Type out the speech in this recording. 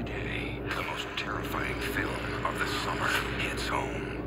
Today, the most terrifying film of the summer hits home.